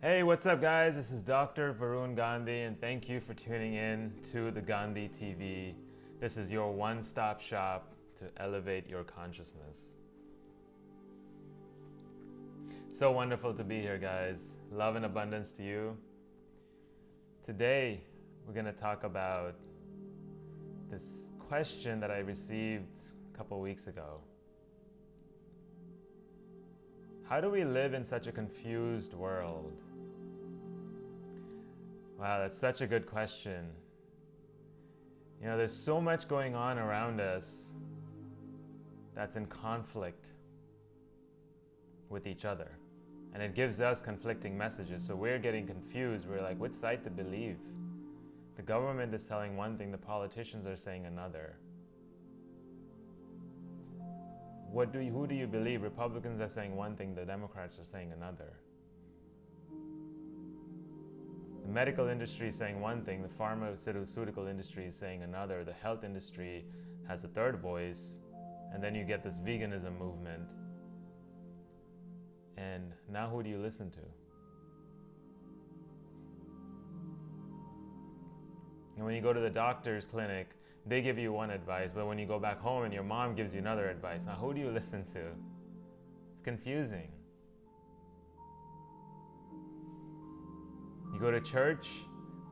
Hey, what's up, guys? This is Dr. Varun Gandhi, and thank you for tuning in to the Gandhi TV. This is your one stop shop to elevate your consciousness. So wonderful to be here, guys. Love and abundance to you. Today, we're going to talk about this question that I received a couple weeks ago. How do we live in such a confused world? Wow, that's such a good question. You know, there's so much going on around us that's in conflict with each other. And it gives us conflicting messages. So we're getting confused. We're like, which side to believe? The government is telling one thing, the politicians are saying another. What do you, who do you believe? Republicans are saying one thing, the Democrats are saying another. The medical industry is saying one thing, the pharmaceutical industry is saying another, the health industry has a third voice, and then you get this veganism movement. And now who do you listen to? And when you go to the doctor's clinic, they give you one advice, but when you go back home and your mom gives you another advice, now who do you listen to? It's confusing. You go to church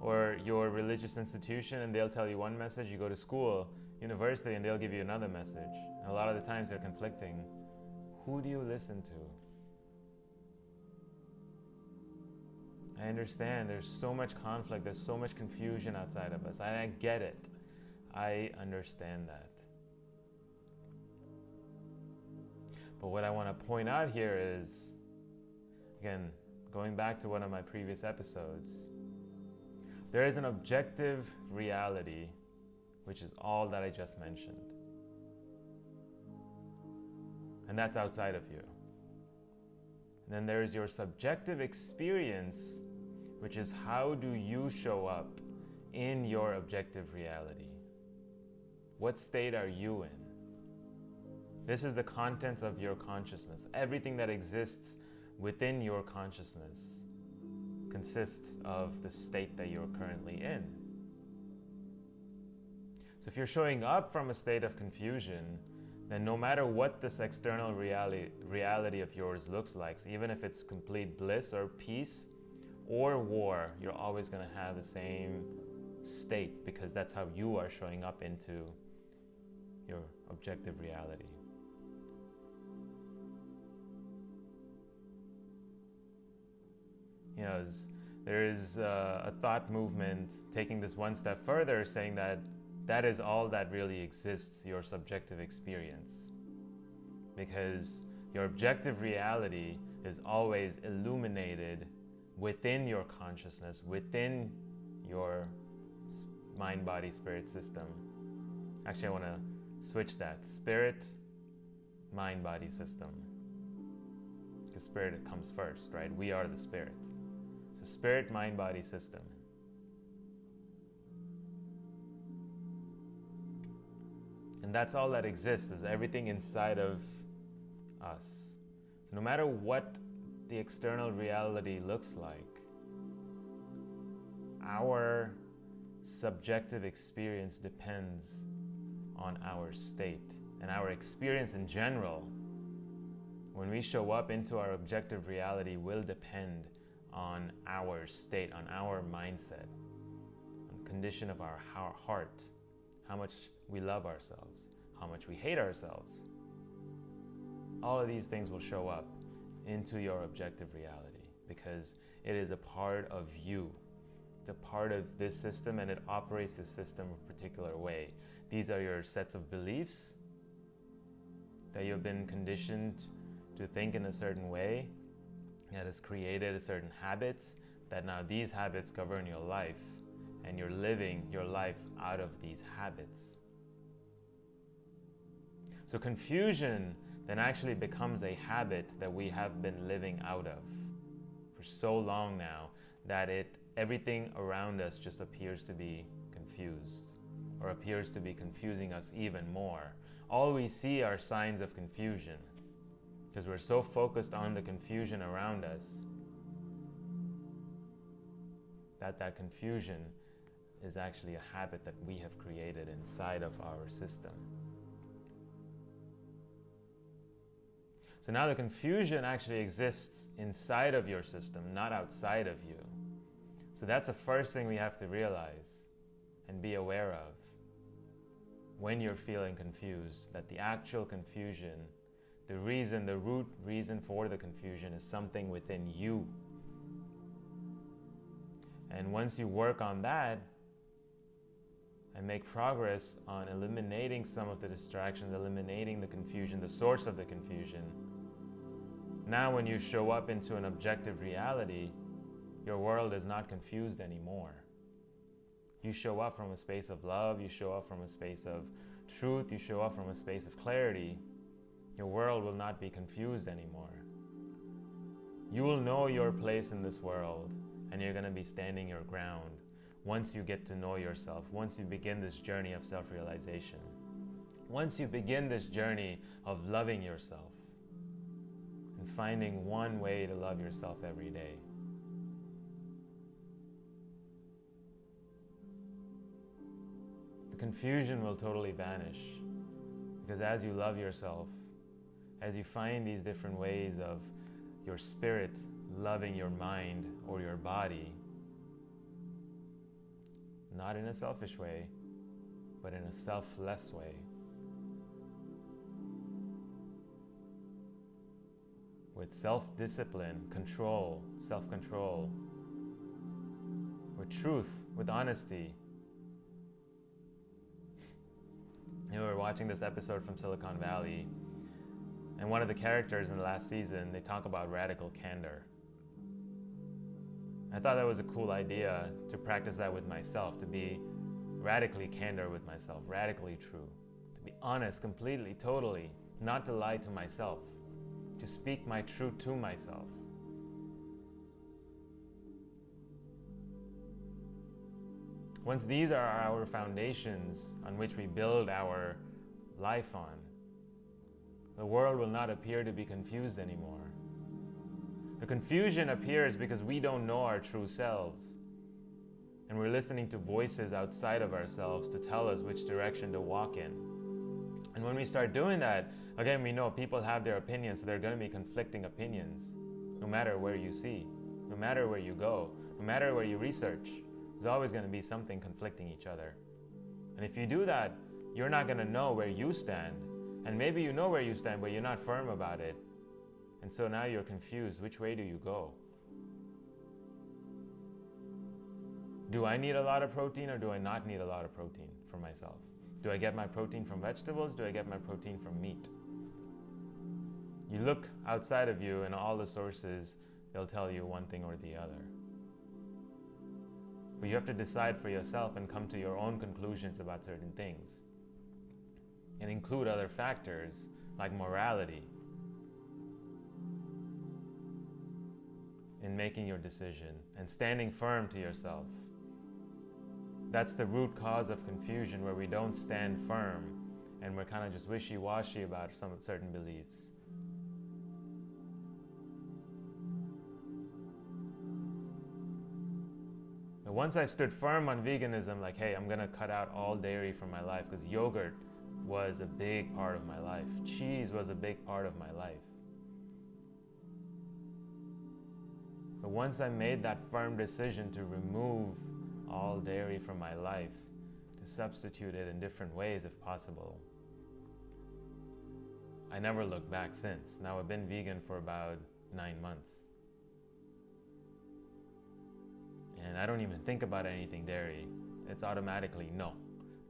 or your religious institution and they'll tell you one message. You go to school, university, and they'll give you another message. And a lot of the times they're conflicting. Who do you listen to? I understand there's so much conflict, there's so much confusion outside of us. I get it. I understand that. But what I want to point out here is again, going back to one of my previous episodes, there is an objective reality, which is all that I just mentioned. And that's outside of you. And then there is your subjective experience, which is how do you show up in your objective reality? What state are you in? This is the contents of your consciousness. Everything that exists within your consciousness consists of the state that you're currently in. So if you're showing up from a state of confusion, then no matter what this external reality, reality of yours looks like, even if it's complete bliss or peace or war, you're always going to have the same state because that's how you are showing up into your objective reality. You know, there is uh, a thought movement taking this one step further, saying that that is all that really exists, your subjective experience. Because your objective reality is always illuminated within your consciousness, within your mind, body, spirit system. Actually, I want to switch that spirit, mind, body system. Because spirit comes first, right? We are the spirit spirit, mind, body system. And that's all that exists, is everything inside of us. So no matter what the external reality looks like, our subjective experience depends on our state. And our experience in general, when we show up into our objective reality, will depend on our state, on our mindset, on the condition of our heart, how much we love ourselves, how much we hate ourselves. All of these things will show up into your objective reality because it is a part of you. It's a part of this system and it operates the system a particular way. These are your sets of beliefs that you've been conditioned to think in a certain way that has created certain habits that now these habits govern your life and you're living your life out of these habits. So confusion then actually becomes a habit that we have been living out of for so long now that it everything around us just appears to be confused or appears to be confusing us even more. All we see are signs of confusion because we're so focused on the confusion around us that that confusion is actually a habit that we have created inside of our system. So now the confusion actually exists inside of your system, not outside of you. So that's the first thing we have to realize and be aware of when you're feeling confused, that the actual confusion, the reason, the root reason for the confusion is something within you. And once you work on that, and make progress on eliminating some of the distractions, eliminating the confusion, the source of the confusion. Now, when you show up into an objective reality, your world is not confused anymore. You show up from a space of love, you show up from a space of truth, you show up from a space of clarity. Your world will not be confused anymore. You will know your place in this world and you're going to be standing your ground once you get to know yourself, once you begin this journey of self realization, once you begin this journey of loving yourself and finding one way to love yourself every day. The confusion will totally vanish because as you love yourself, as you find these different ways of your spirit loving your mind or your body, not in a selfish way, but in a selfless way. With self discipline, control, self control, with truth, with honesty. You were watching this episode from Silicon Valley, and one of the characters in the last season, they talk about radical candor. I thought that was a cool idea to practice that with myself, to be radically candor with myself, radically true, to be honest completely, totally, not to lie to myself, to speak my truth to myself. Once these are our foundations on which we build our life on, the world will not appear to be confused anymore. The confusion appears because we don't know our true selves. And we're listening to voices outside of ourselves to tell us which direction to walk in. And when we start doing that, again, we know people have their opinions, so there are going to be conflicting opinions, no matter where you see, no matter where you go, no matter where you research. There's always going to be something conflicting each other. And if you do that, you're not going to know where you stand. And maybe you know where you stand, but you're not firm about it. And so now you're confused. Which way do you go? Do I need a lot of protein or do I not need a lot of protein for myself? Do I get my protein from vegetables? Do I get my protein from meat? You look outside of you and all the sources, they'll tell you one thing or the other. But you have to decide for yourself and come to your own conclusions about certain things. And include other factors like morality, in making your decision and standing firm to yourself. That's the root cause of confusion where we don't stand firm and we're kind of just wishy washy about some certain beliefs. Once I stood firm on veganism, like, hey, I'm gonna cut out all dairy from my life because yogurt was a big part of my life, cheese was a big part of my life. But once I made that firm decision to remove all dairy from my life, to substitute it in different ways if possible, I never looked back since. Now I've been vegan for about nine months. And I don't even think about anything dairy. It's automatically no.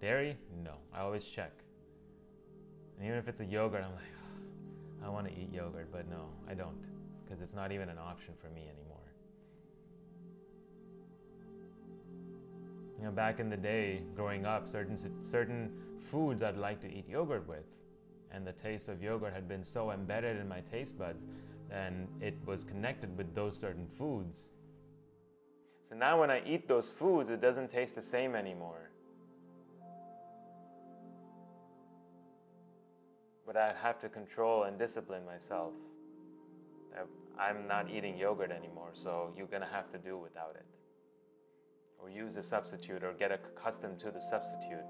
Dairy? No. I always check. And even if it's a yogurt, I'm like, oh, I want to eat yogurt, but no, I don't. Because it's not even an option for me anymore. You know, back in the day, growing up, certain certain foods I'd like to eat yogurt with, and the taste of yogurt had been so embedded in my taste buds, and it was connected with those certain foods. So now when I eat those foods, it doesn't taste the same anymore. But I have to control and discipline myself. I'm not eating yogurt anymore, so you're gonna have to do without it. or use a substitute or get accustomed to the substitute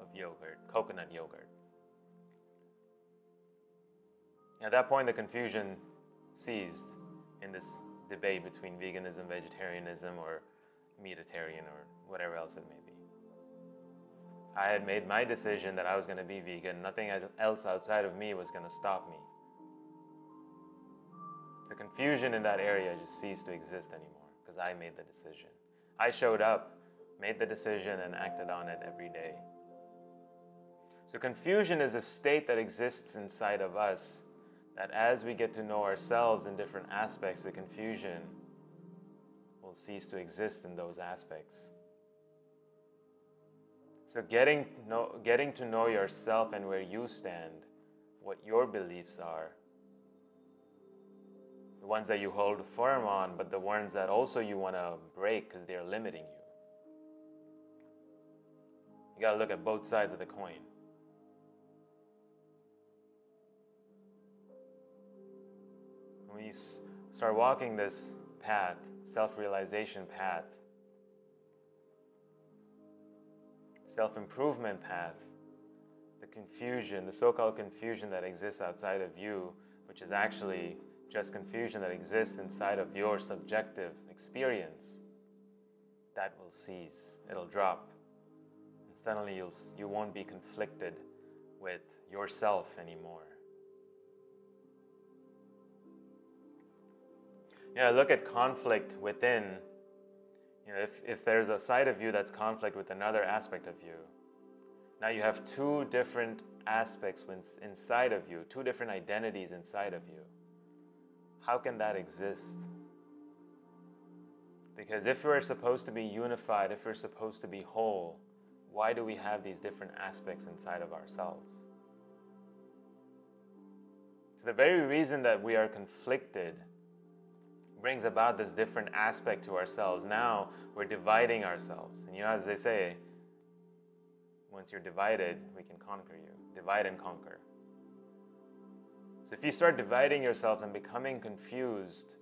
of yogurt, coconut yogurt. At that point, the confusion ceased in this debate between veganism, vegetarianism, or meatitarian, or whatever else it may be. I had made my decision that I was going to be vegan. Nothing else outside of me was going to stop me. The confusion in that area just ceased to exist anymore because I made the decision. I showed up, made the decision, and acted on it every day. So, confusion is a state that exists inside of us that as we get to know ourselves in different aspects, the confusion will cease to exist in those aspects. So, getting, know, getting to know yourself and where you stand, what your beliefs are, the ones that you hold firm on, but the ones that also you want to break because they're limiting you. You got to look at both sides of the coin. When you start walking this path, self realization path, self improvement path, the confusion, the so called confusion that exists outside of you, which is actually just confusion that exists inside of your subjective experience, that will cease. It'll drop. And suddenly you'll, you won't be conflicted with yourself anymore. Know, look at conflict within. You know, if, if there's a side of you that's conflict with another aspect of you, now you have two different aspects inside of you, two different identities inside of you. How can that exist? Because if we're supposed to be unified, if we're supposed to be whole, why do we have these different aspects inside of ourselves? So, the very reason that we are conflicted brings about this different aspect to ourselves. Now we're dividing ourselves. And you know, as they say, once you're divided, we can conquer you. Divide and conquer. So if you start dividing yourself and becoming confused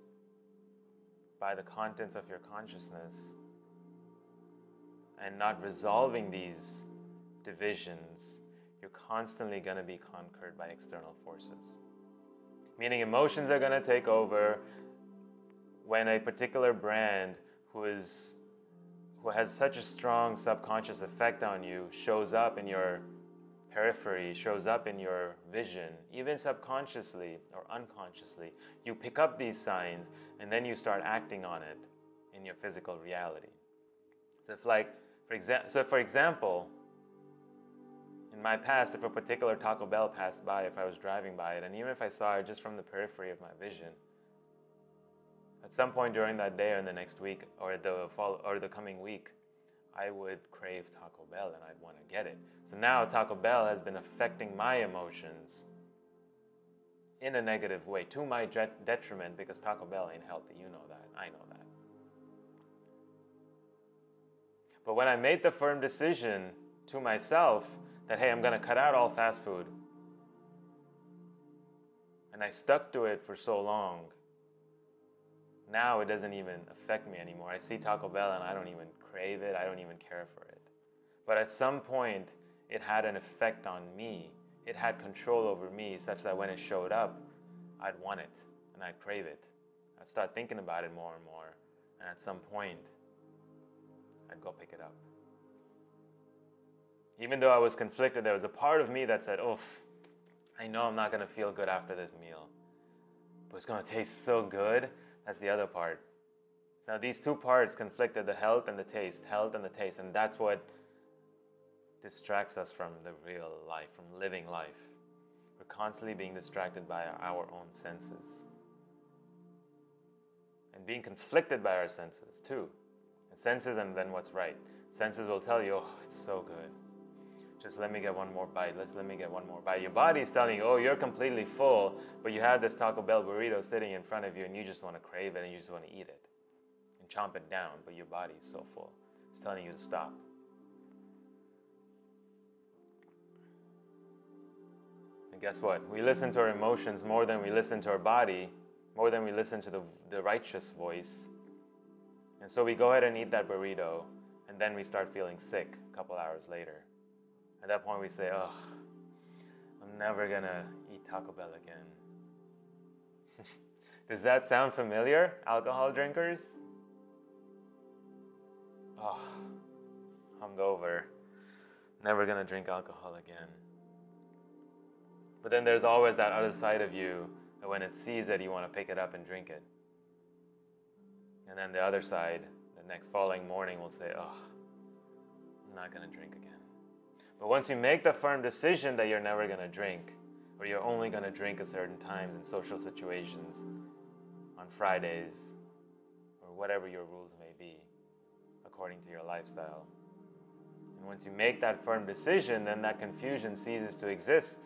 by the contents of your consciousness and not resolving these divisions, you're constantly going to be conquered by external forces. Meaning, emotions are going to take over when a particular brand who is who has such a strong subconscious effect on you shows up in your periphery shows up in your vision, even subconsciously or unconsciously. You pick up these signs and then you start acting on it in your physical reality. So, if like, for example, so for example, in my past, if a particular Taco Bell passed by, if I was driving by it, and even if I saw it just from the periphery of my vision, at some point during that day or in the next week or the fall or the coming week, I would crave Taco Bell and I'd want to get it. So now Taco Bell has been affecting my emotions in a negative way to my detriment because Taco Bell ain't healthy. You know that. I know that. But when I made the firm decision to myself that, hey, I'm going to cut out all fast food, and I stuck to it for so long, now it doesn't even affect me anymore. I see Taco Bell and I don't even crave it, I don't even care for it. But at some point, it had an effect on me. It had control over me such that when it showed up, I'd want it and I'd crave it. I'd start thinking about it more and more. And at some point, I'd go pick it up. Even though I was conflicted, there was a part of me that said, Oof, I know I'm not going to feel good after this meal, but it's going to taste so good. That's the other part. Now, these two parts conflicted the health and the taste, health and the taste, and that's what distracts us from the real life, from living life. We're constantly being distracted by our own senses and being conflicted by our senses too. And senses, and then what's right. Senses will tell you, oh, it's so good. Just let me get one more bite. Let's let me get one more bite. Your body is telling you, oh, you're completely full, but you have this Taco Bell burrito sitting in front of you and you just want to crave it and you just want to eat it and chomp it down, but your body is so full. It's telling you to stop. And guess what? We listen to our emotions more than we listen to our body, more than we listen to the, the righteous voice. And so we go ahead and eat that burrito, and then we start feeling sick a couple hours later. At that point, we say, Oh, I'm never gonna eat Taco Bell again. Does that sound familiar, alcohol drinkers? Oh, hungover. Never gonna drink alcohol again. But then there's always that other side of you that when it sees it, you want to pick it up and drink it. And then the other side, the next following morning, will say, Oh, I'm not gonna drink again. But once you make the firm decision that you're never gonna drink, or you're only gonna drink at certain times in social situations, on Fridays, or whatever your rules may be, according to your lifestyle. And once you make that firm decision, then that confusion ceases to exist.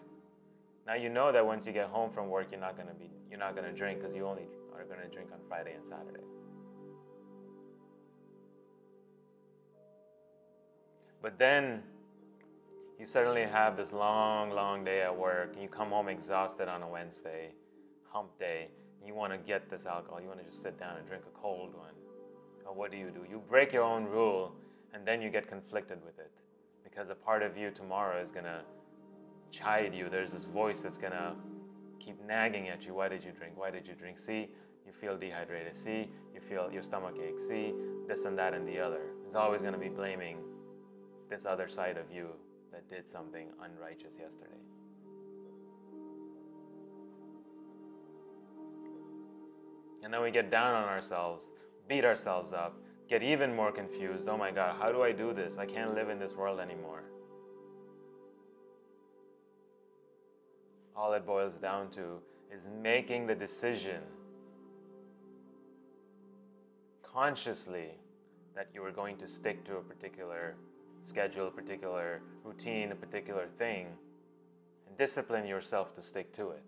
Now you know that once you get home from work, you're not gonna be you're not gonna drink because you only are gonna drink on Friday and Saturday. But then you suddenly have this long, long day at work, and you come home exhausted on a Wednesday, hump day, you want to get this alcohol. You want to just sit down and drink a cold one. Or what do you do? You break your own rule, and then you get conflicted with it. Because a part of you tomorrow is going to chide you. There's this voice that's going to keep nagging at you. Why did you drink? Why did you drink? See, you feel dehydrated. See, you feel your stomach ache. See, this and that and the other. It's always going to be blaming this other side of you that did something unrighteous yesterday. And then we get down on ourselves, beat ourselves up, get even more confused. Oh my God, how do I do this? I can't live in this world anymore. All it boils down to is making the decision consciously that you are going to stick to a particular schedule, a particular routine, a particular thing, and discipline yourself to stick to it.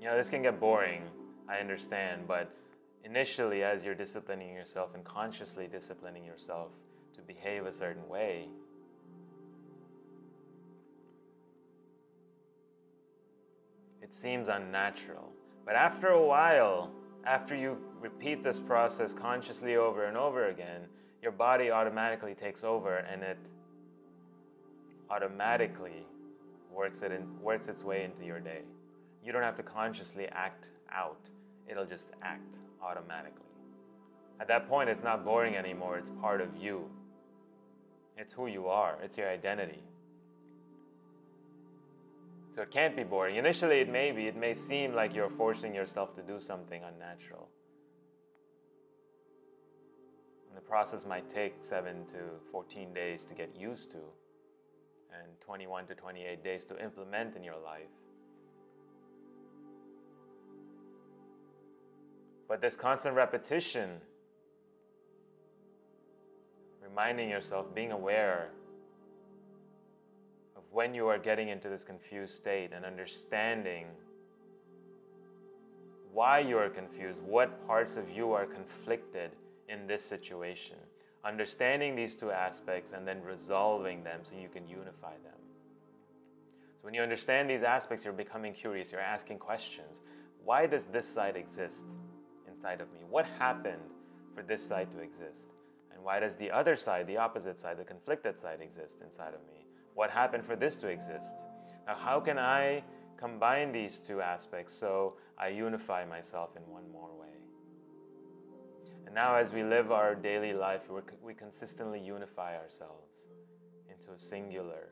You know, this can get boring, I understand, but initially, as you're disciplining yourself and consciously disciplining yourself to behave a certain way, it seems unnatural. But after a while, after you repeat this process consciously over and over again, your body automatically takes over and it automatically works it in, works its way into your day. You don't have to consciously act out. It'll just act automatically. At that point, it's not boring anymore. It's part of you. It's who you are. It's your identity. So it can't be boring. Initially, it may be. It may seem like you're forcing yourself to do something unnatural. And the process might take 7 to 14 days to get used to, and 21 to 28 days to implement in your life. But this constant repetition, reminding yourself, being aware when you are getting into this confused state and understanding why you are confused, what parts of you are conflicted in this situation. Understanding these two aspects and then resolving them so you can unify them. So, when you understand these aspects, you're becoming curious, you're asking questions. Why does this side exist inside of me? What happened for this side to exist? And why does the other side, the opposite side, the conflicted side, exist inside of me? What happened for this to exist. Now, how can I combine these two aspects so I unify myself in one more way? And now, as we live our daily life, we consistently unify ourselves into a singular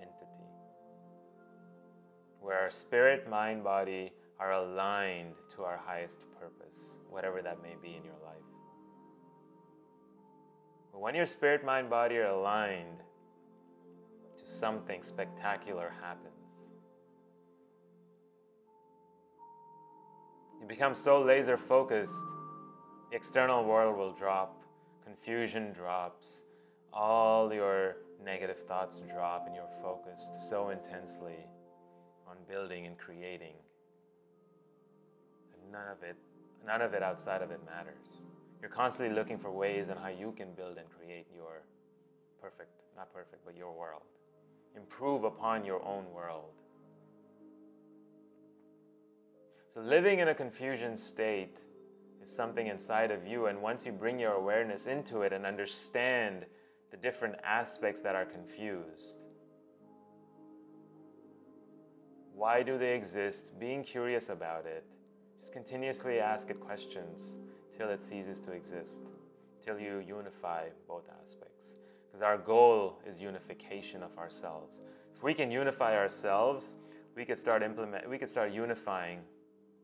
entity where our spirit, mind, body are aligned to our highest purpose, whatever that may be in your life. But when your spirit, mind, body are aligned, something spectacular happens. You become so laser focused, the external world will drop, confusion drops, all your negative thoughts drop, and you're focused so intensely on building and creating. And none of it, none of it outside of it matters. You're constantly looking for ways on how you can build and create your perfect, not perfect, but your world improve upon your own world. So, living in a confusion state is something inside of you, and once you bring your awareness into it and understand the different aspects that are confused, why do they exist? Being curious about it, just continuously ask it questions till it ceases to exist, till you unify both aspects. Because our goal is unification of ourselves. If we can unify ourselves, we could start implement we could start unifying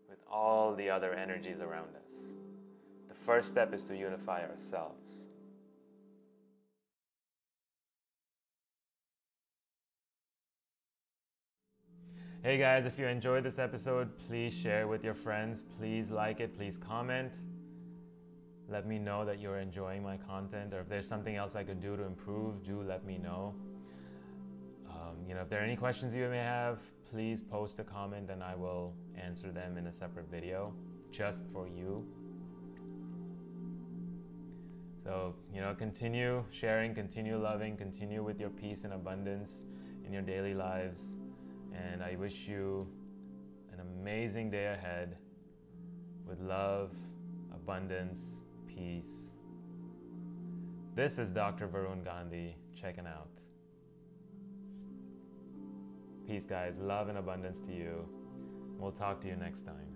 with all the other energies around us. The first step is to unify ourselves. Hey guys, if you enjoyed this episode, please share with your friends. Please like it, please comment. Let me know that you're enjoying my content, or if there's something else I could do to improve, do let me know. Um, you know, if there are any questions you may have, please post a comment and I will answer them in a separate video just for you. So, you know, continue sharing, continue loving, continue with your peace and abundance in your daily lives. And I wish you an amazing day ahead with love, abundance, peace. This is Dr. Varun Gandhi checking out. Peace, guys. Love and abundance to you. We'll talk to you next time.